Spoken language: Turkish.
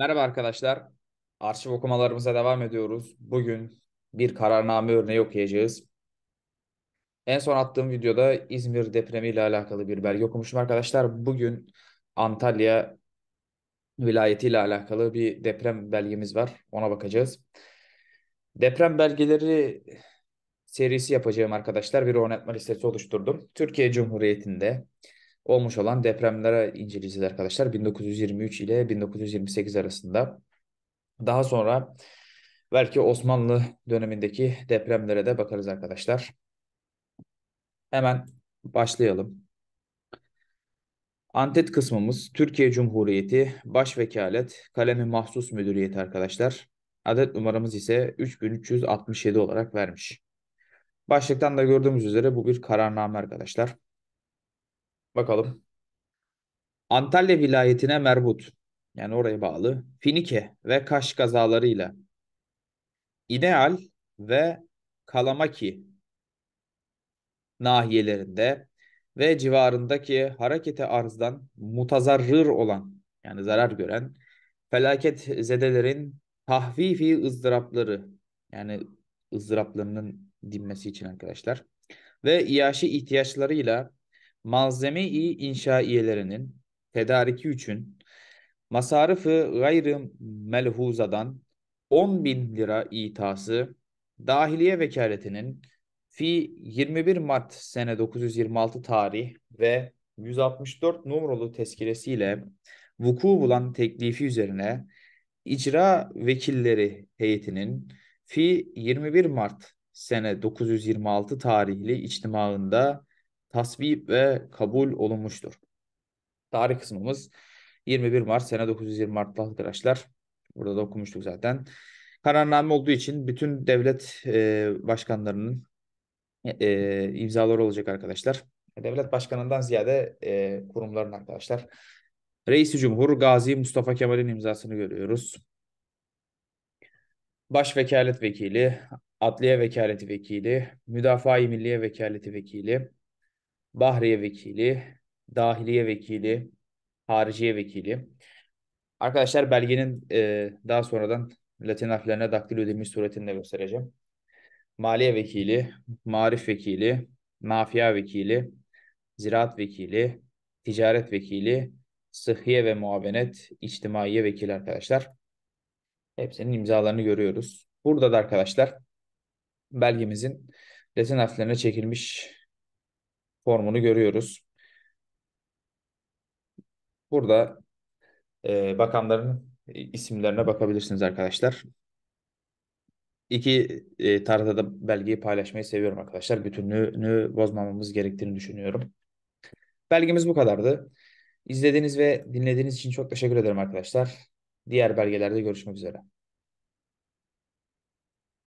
Merhaba arkadaşlar. Arşiv okumalarımıza devam ediyoruz. Bugün bir kararname örneği okuyacağız. En son attığım videoda İzmir depremiyle alakalı bir belge okumuşum arkadaşlar. Bugün Antalya vilayetiyle alakalı bir deprem belgemiz var. Ona bakacağız. Deprem belgeleri serisi yapacağım arkadaşlar. Bir oynatma listesi oluşturdum. Türkiye Cumhuriyeti'nde olmuş olan depremlere inceleyeceğiz arkadaşlar. 1923 ile 1928 arasında. Daha sonra belki Osmanlı dönemindeki depremlere de bakarız arkadaşlar. Hemen başlayalım. Antet kısmımız Türkiye Cumhuriyeti Başvekalet Kalemi Mahsus Müdüriyeti arkadaşlar. Adet numaramız ise 3367 olarak vermiş. Başlıktan da gördüğümüz üzere bu bir kararname arkadaşlar. Bakalım. Antalya vilayetine merbut yani oraya bağlı Finike ve Kaş kazalarıyla İdeal ve Kalamaki nahiyelerinde ve civarındaki harekete arzdan mutazarrır olan yani zarar gören felaket zedelerin tahfifi ızdırapları yani ızdıraplarının dinmesi için arkadaşlar ve iaşi ihtiyaçlarıyla malzeme-i inşaiyelerinin tedariki için masarıfı gayrı melhuzadan 10 bin lira itası Dahiliye Vekaletinin fi 21 Mart sene 926 tarih ve 164 numaralı tezkiresiyle vuku bulan teklifi üzerine icra vekilleri heyetinin fi 21 Mart sene 926 tarihli içtimaında tasvip ve kabul olunmuştur. Tarih kısmımız 21 Mart sene 926 arkadaşlar. Burada da okumuştuk zaten. Kararname olduğu için bütün devlet e, başkanlarının e, imzaları olacak arkadaşlar. Devlet başkanından ziyade e, kurumların arkadaşlar. Reisi Cumhur Gazi Mustafa Kemal'in imzasını görüyoruz. Baş Vekalet Vekili, Adliye Vekaleti Vekili, Müdafaa-i Milliye Vekaleti Vekili, Bahriye Vekili, Dahiliye Vekili, Hariciye Vekili. Arkadaşlar belgenin e, daha sonradan Latin harflerine daktilo edilmiş suretini de göstereceğim. Maliye Vekili, Marif Vekili, Mafya Vekili, Ziraat Vekili, Ticaret Vekili, Sıhhiye ve Muavenet, İçtimaiye Vekili arkadaşlar. Hepsinin imzalarını görüyoruz. Burada da arkadaşlar belgemizin Latin harflerine çekilmiş formunu görüyoruz. Burada e, bakanların isimlerine bakabilirsiniz arkadaşlar. İki e, tarzda da belgeyi paylaşmayı seviyorum arkadaşlar. Bütünlüğünü bozmamamız gerektiğini düşünüyorum. Belgemiz bu kadardı. İzlediğiniz ve dinlediğiniz için çok teşekkür ederim arkadaşlar. Diğer belgelerde görüşmek üzere.